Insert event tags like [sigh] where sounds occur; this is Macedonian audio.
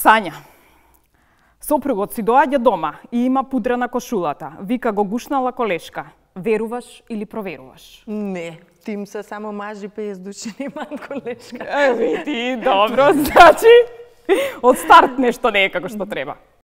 Сања. Сопругот си доаѓа дома и има пудра на кошулата. Вика го гушнала колешка. Веруваш или проверуваш? Не, тим се само мажи пездучи немаат колешка. Еви ти, добро, [laughs] значи од старт нешто не е како што треба.